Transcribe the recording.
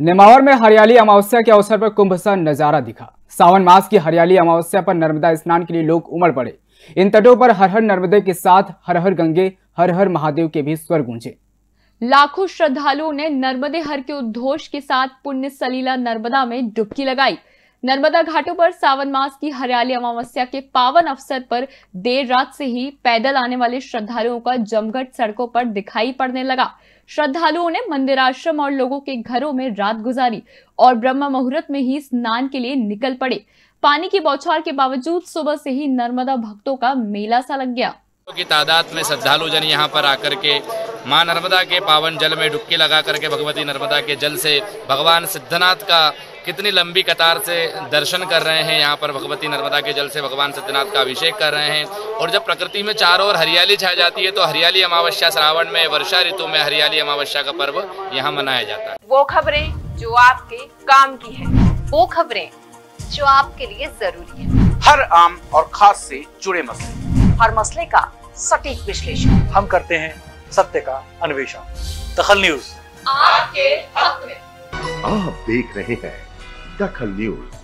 नेमावर में हरियाली अमावस्या के अवसर पर कुंभ सा नज़ारा दिखा। सावन मास की हरियाली अमावस्या पर नर्मदा स्नान के लिए लोग उमड़ पड़े। इन तटों पर हर हर नर्मदे के साथ हर हर गंगे, हर हर महादेव के भी स्वर गूंजे। लाखों श्रद्धालुओं ने नर्मदे हर के उद्घोष के साथ पुण्य सलीला नर्मदा में डुबकी लगाई। नर्मदा घाटों पर सावन मास की हरियाली अमावस्या के पावन अवसर पर देर रात से ही पैदल आने वाले श्रद्धालुओं का जमघट सड़कों पर दिखाई पड़ने लगा। श्रद्धालुओं ने मंदिर आश्रम और लोगों के घरों में रात गुजारी और ब्रह्म मुहूर्त में ही स्नान के लिए निकल पड़े। पानी की बौछार के बावजूद सुबह से ही नर्मदा भक्तों का मेला सा लग गया। की तादाद में श्रद्धालु जन यहाँ पर आकर के माँ नर्मदा के पावन जल में डुबकी लगा करके भगवती नर्मदा के जल से भगवान सिद्धनाथ का कितनी लंबी कतार से दर्शन कर रहे हैं यहाँ पर भगवती नर्मदा के जल से भगवान सिद्धनाथ का अभिषेक कर रहे हैं। और जब प्रकृति में चारों ओर हरियाली छा जाती है तो हरियाली अमावस्या श्रावण में वर्षा ऋतु में हरियाली अमावस्या का पर्व यहाँ मनाया जाता है। वो खबरें जो आपके काम की है। वो खबरें जो आपके लिए ज़रूरी है। हर आम और खास से जुड़े मसले। हर मसले का सटीक विश्लेषण। हम करते हैं सत्य का अन्वेषण। दखल न्यूज़ आपके हक में। आप देख रहे हैं दखल न्यूज़